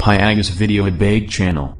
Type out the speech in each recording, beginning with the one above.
Piagas Video at Bake Channel.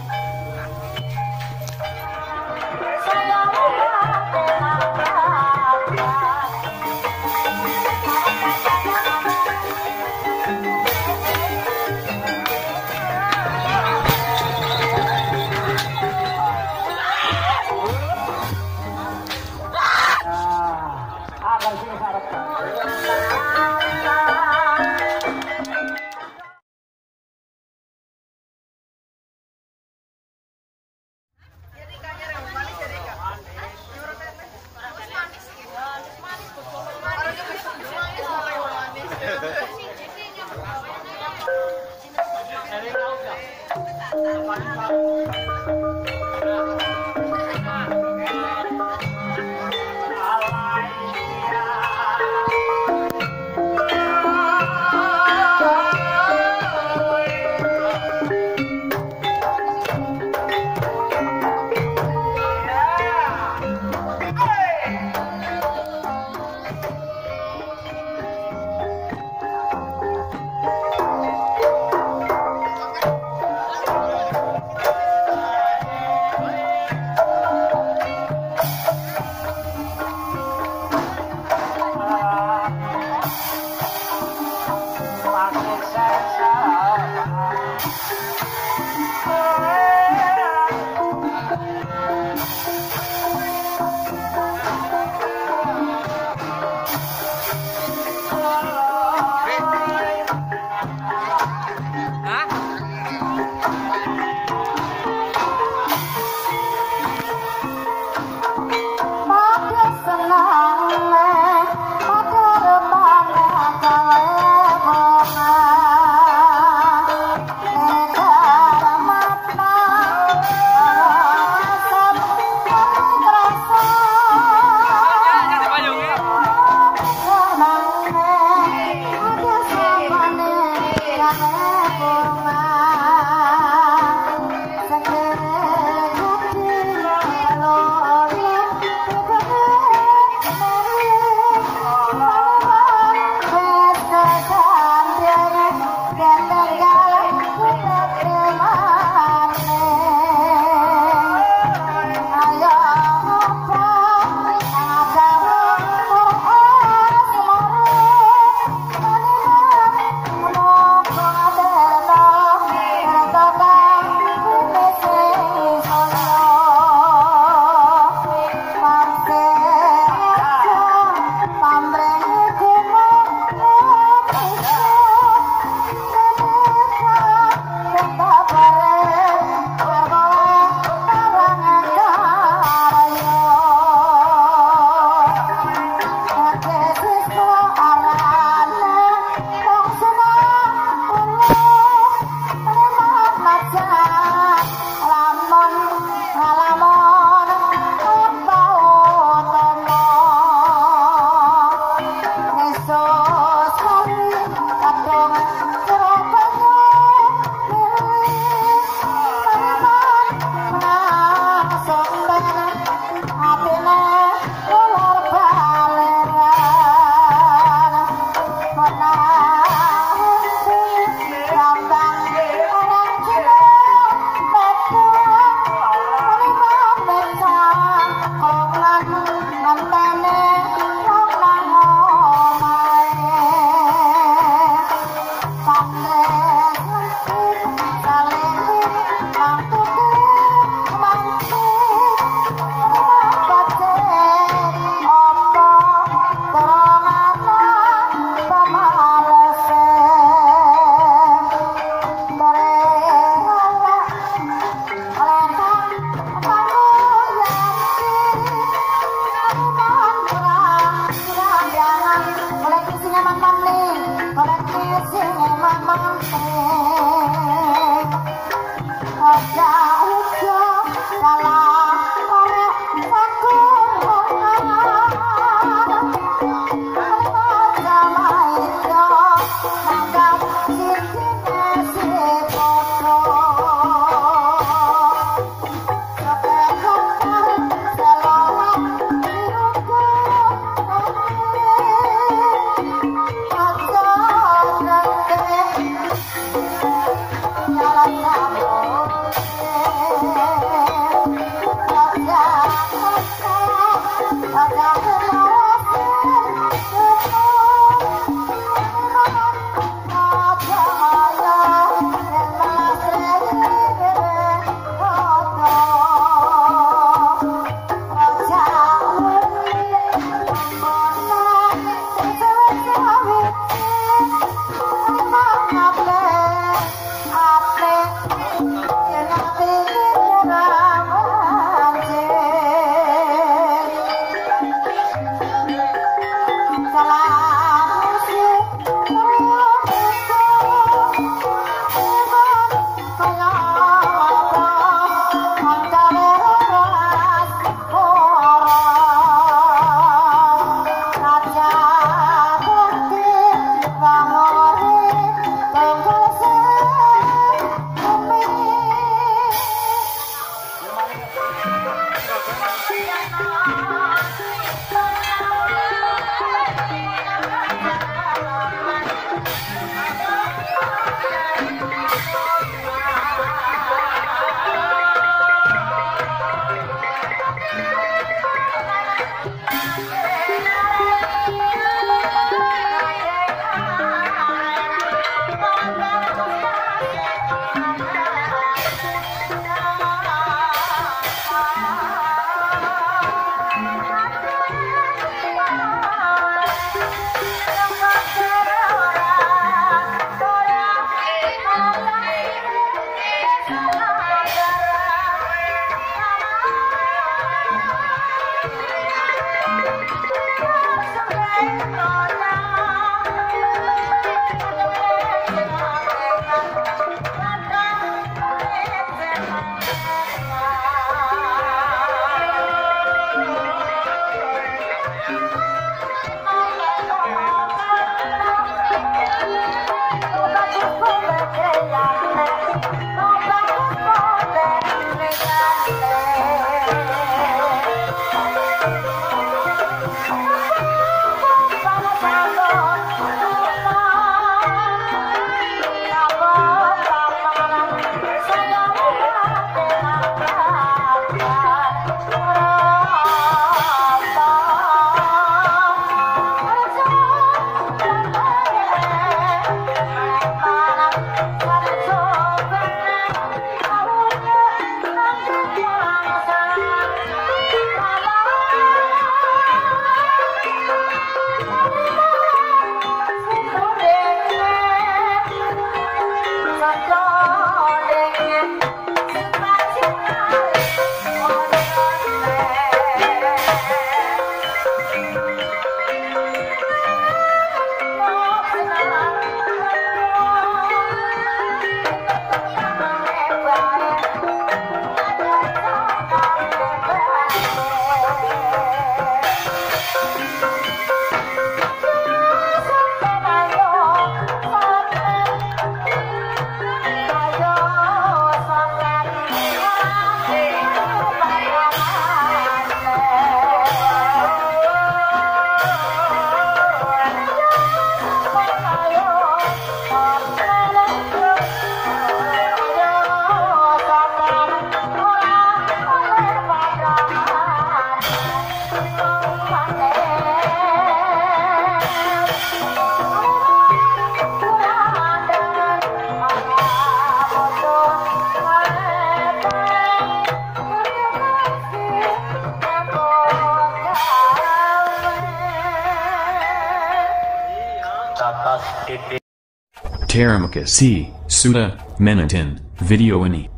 Taramaka C. Suda, Menatin, Video Ini.